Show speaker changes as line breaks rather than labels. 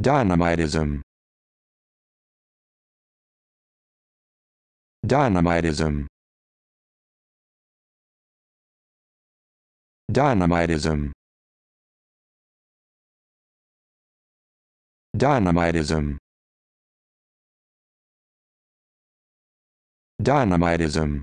Dynamitism. Dynamitism. Dynamitism. Dynamitism. Dynamitism.